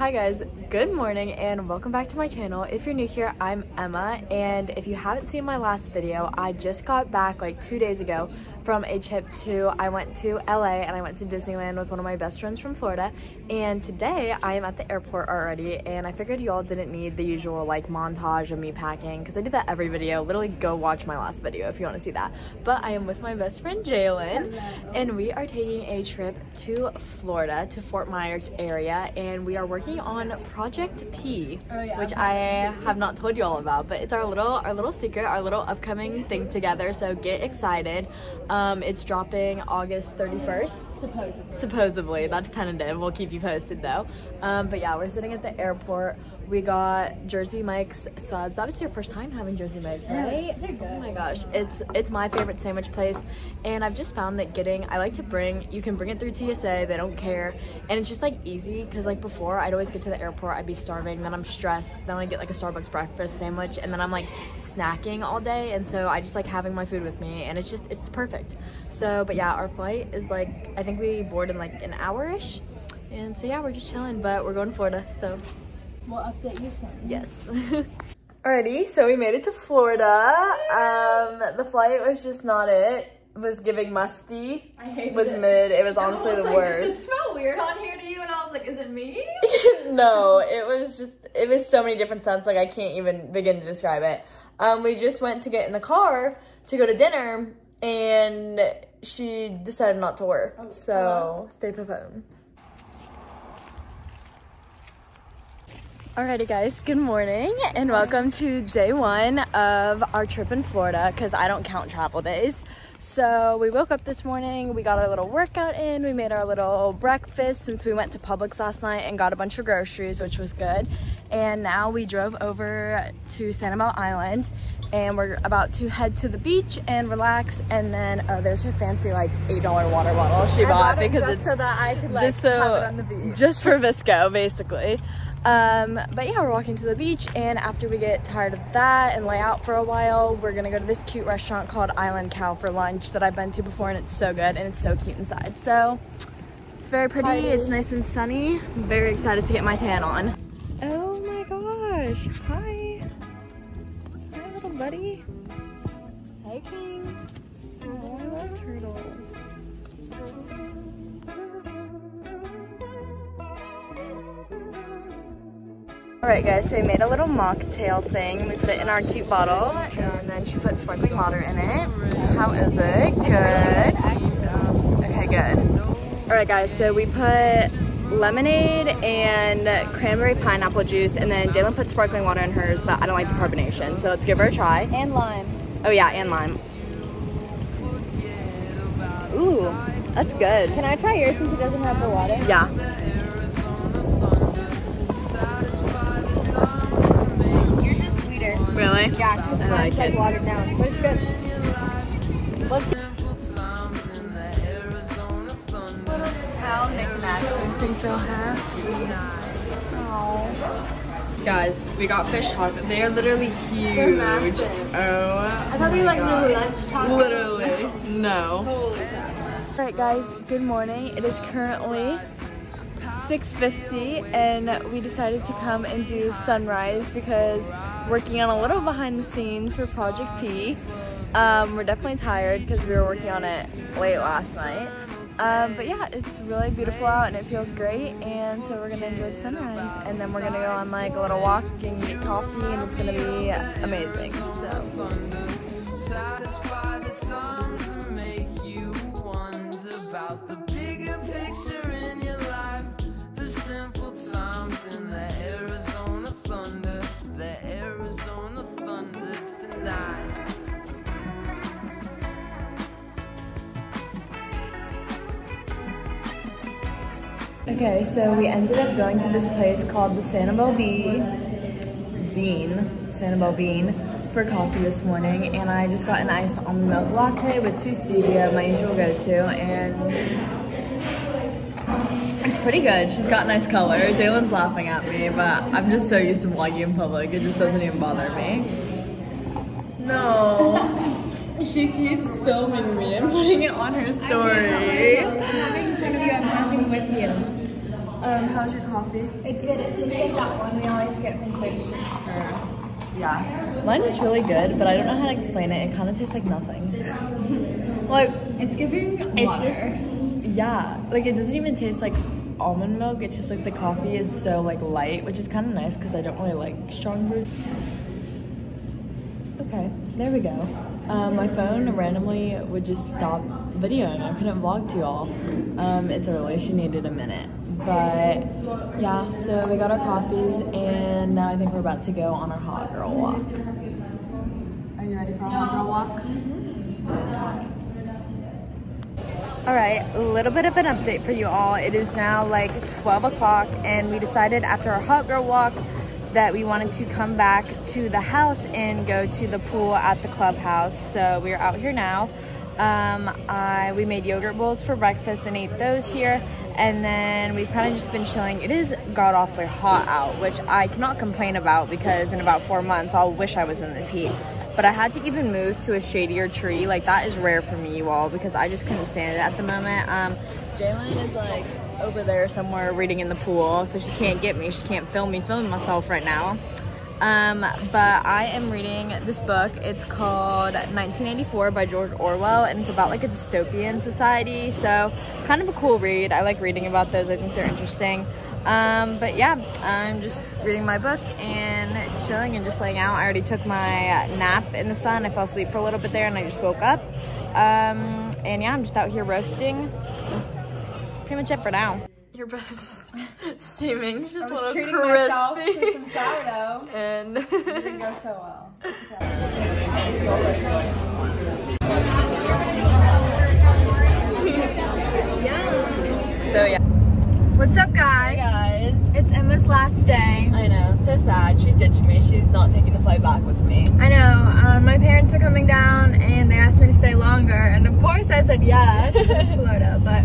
Hi guys, good morning and welcome back to my channel. If you're new here, I'm Emma and if you haven't seen my last video, I just got back like two days ago from a trip to, I went to LA and I went to Disneyland with one of my best friends from Florida and today I am at the airport already and I figured y'all didn't need the usual like montage of me packing because I do that every video. Literally go watch my last video if you want to see that. But I am with my best friend Jalen and we are taking a trip to Florida to Fort Myers area and we are working on Project P, Oh, yeah. which I have not told you all about, but it's our little our little secret, our little upcoming thing together. So get excited. Um, it's dropping August 31st. Supposedly. Supposedly, that's tentative. We'll keep you posted though. Um, but yeah, we're sitting at the airport. We got Jersey Mike's subs. That was your first time having Jersey Mike's, right? They're. Oh my gosh, it's it's my favorite sandwich place, and I've just found that getting I like to bring you can bring it through TSA. They don't care, and it's just like easy because like before I'd always get to the airport, I'd be starving, then I'm stressed, then I get like a Starbucks breakfast sandwich, and then I'm like snacking all day, and so I just like having my food with me, and it's just it's perfect. So, but yeah, our flight is like I think we board in like an hour ish, and so yeah, we're just chilling, but we're going to Florida, so. We'll update you soon. Yes. Alrighty, so we made it to Florida. Um, the flight was just not it. It was giving musty. I hated was it. Was mid. It was I honestly was the like, Does it worst. smell weird on here to you? And I was like, is it me? no, it was just it was so many different scents. Like I can't even begin to describe it. Um, we just went to get in the car to go to dinner, and she decided not to work. Oh, so hello? stay put home. Alrighty guys, good morning and welcome to day one of our trip in Florida because I don't count travel days. So we woke up this morning, we got our little workout in, we made our little breakfast since we went to Publix last night and got a bunch of groceries, which was good. And now we drove over to Sanibel Island and we're about to head to the beach and relax and then oh there's her fancy like $8 water bottle she bought because just it's so that I could like just so have it on the beach. just for Visco basically. Um, but yeah, we're walking to the beach, and after we get tired of that and lay out for a while, we're gonna go to this cute restaurant called Island Cow for lunch that I've been to before, and it's so good and it's so cute inside. So it's very pretty. Party. It's nice and sunny. I'm very excited to get my tan on. Oh my gosh! Hi, hi, little buddy. Hey, King. Oh, I love turtles. Alright guys, so we made a little mocktail thing. We put it in our cute bottle and then she put sparkling water in it. How is it? Good. Okay, good. Alright guys, so we put lemonade and cranberry pineapple juice and then Jalen put sparkling water in hers, but I don't like the carbonation. So let's give her a try. And lime. Oh yeah, and lime. Ooh, that's good. Can I try yours since it doesn't have the water? Yeah. Really? Yeah, because I like mine's uh, like it. watered down. But it's good. Let's How knickknacks makes me so happy. Guys, we got fish tacos. They are literally huge. They're massive. Oh. I thought they were like little lunch tacos. Literally. No. Holy crap. Alright guys, good morning. It is currently 6.50 and we decided to come and do sunrise because working on a little behind the scenes for Project P. Um, we're definitely tired because we were working on it late last night. Um, but yeah, it's really beautiful out and it feels great and so we're gonna enjoy the sunrise and then we're gonna go on like a little walk and get coffee and it's gonna be amazing. So Okay, so we ended up going to this place called the Sanibel Bee Bean, Sanibel Bean, for coffee this morning, and I just got an iced almond milk latte with two stevia, my usual go-to, and it's pretty good. She's got nice color. Jalen's laughing at me, but I'm just so used to vlogging in public, it just doesn't even bother me. No. She keeps filming me and putting it on her story. I'm making fun of you. I'm laughing with you. Um, how's your coffee? It's good. It tastes like that one we always get from Quick Streets. Yeah. Mine is really good, but I don't know how to explain it. It kind of tastes like nothing. like, It's giving It's water. yeah, like it doesn't even taste like almond milk. It's just like the coffee is so like light, which is kind of nice because I don't really like strong brew. Okay, there we go. Um, my phone randomly would just stop videoing. I couldn't vlog to y'all. Um, it's early. She needed a minute. But yeah, so we got our coffees and now I think we're about to go on our hot girl walk. Are you ready for a hot girl walk? Mm-hmm. All right, a little bit of an update for you all. It is now like 12 o'clock and we decided after our hot girl walk that we wanted to come back to the house and go to the pool at the clubhouse. So we're out here now. Um, I, we made yogurt bowls for breakfast and ate those here. And then we've kind of just been chilling. It is god awfully hot out, which I cannot complain about because in about four months, I'll wish I was in this heat but I had to even move to a shadier tree. Like that is rare for me, you all, because I just couldn't stand it at the moment. Um, Jalen is like over there somewhere reading in the pool, so she can't get me. She can't film me filming myself right now. Um, but I am reading this book. It's called 1984 by George Orwell, and it's about like a dystopian society. So kind of a cool read. I like reading about those. I think they're interesting. Um, but yeah, I'm just reading my book and chilling and just laying out. I already took my nap in the sun. I fell asleep for a little bit there and I just woke up. Um, and yeah, I'm just out here roasting. That's pretty much it for now. Your bread is steaming. It's just I a was little treating myself to crispy. some sourdough. and It didn't go so well. It's okay. so yeah. What's up, Hi guys? guys. It's Emma's last day. I know, so sad. She's ditching me. She's not taking the flight back with me. I know. Um, my parents are coming down, and they asked me to stay longer, and of course I said yes. it's Florida, but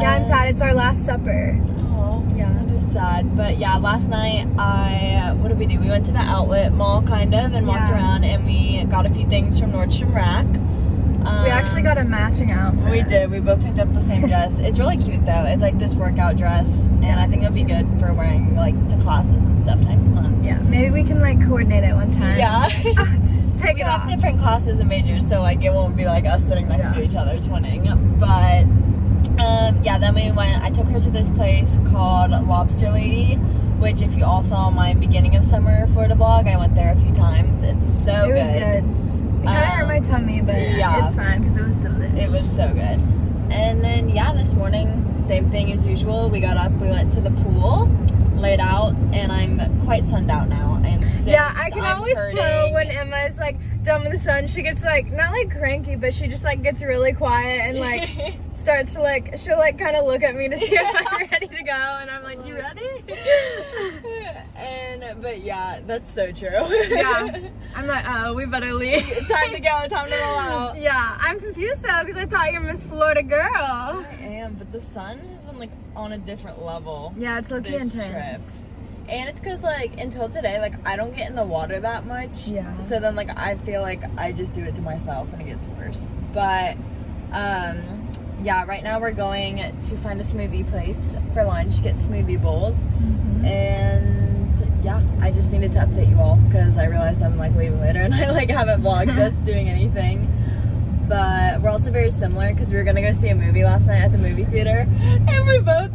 yeah, I'm Uh, sad. It's our last supper. Oh, Yeah. That is sad. But yeah, last night I, what did we do? We went to the outlet mall kind of and walked around and we got a few things from Nordstrom Rack. Um, We actually got a matching outfit. We did. We both picked up the same dress. It's really cute though. It's like this workout dress and I think it'll be good for wearing like to classes and stuff next month. Yeah, maybe we can like coordinate it one time. Yeah. Ah, t- Take we it have off. different classes and majors, so like it won't be like us sitting next to each other twinning. But um, yeah, then we went. I took her to this place called Lobster Lady, which if you all saw my beginning of summer Florida vlog, I went there a few times. It's so it was good. It kind of hurt Um, my tummy, but yeah. it's fine because it was delicious. It was so good. And then yeah, this morning, same thing as usual. We got up, we went to the pool, laid out, and I'm quite sunned out now. I am sick. Yeah, I can I'm always tell when Emma is like done in the sun. She gets like not like cranky, but she just like gets really quiet and like starts to like she'll like kind of look at me to see if I'm ready to go, and I'm like, "You ready?" and but yeah, that's so true. yeah, I'm like, "Oh, we better leave." time to go. Time to roll out. Yeah, I'm confused though because I thought you're Miss Florida girl. I am, but the sun has been like on a different level. Yeah, it's okay this intense. trip. And it's because like until today, like I don't get in the water that much. Yeah. So then like I feel like I just do it to myself and it gets worse. But um yeah, right now we're going to find a smoothie place for lunch, get smoothie bowls. Mm-hmm. And yeah, I just needed to update you all because I realized I'm like leaving later and I like haven't vlogged this doing anything. But we're also very similar because we were gonna go see a movie last night at the movie theater, and we both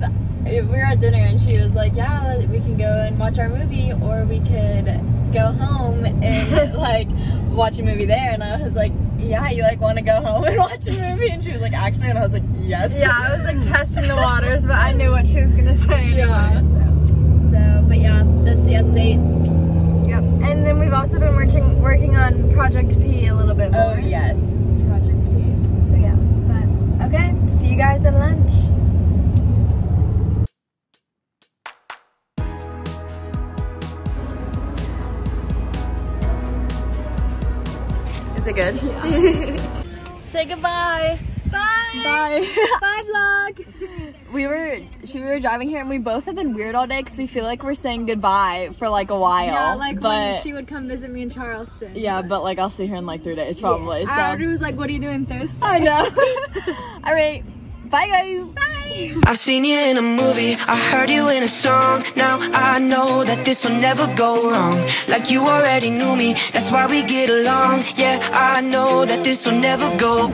we were at dinner and she was like, "Yeah, we can go and watch our movie, or we could go home and like watch a movie there." And I was like, "Yeah, you like want to go home and watch a movie?" And she was like, "Actually," and I was like, "Yes." Yeah, I was like testing the waters, but I knew what she was gonna say anyway. Yeah. So. So, but yeah, that's the update. Yep. And then we've also been working working on Project P a little bit oh, more. Oh yes, Project P. So yeah. But okay, see you guys at lunch. Is it good? Say goodbye. Bye. Bye. Bye vlog. We were she we were driving here and we both have been weird all day because we feel like we're saying goodbye for like a while. Yeah, like but when she would come visit me in Charleston. yeah, but like I'll see her in like three days probably. I So already was like, what are you doing Thursday? I know. all right. Bye guys. Bye. I've seen you in a movie, I heard you in a song Now I know that this will never go wrong Like you already knew me, that's why we get along Yeah, I know that this will never go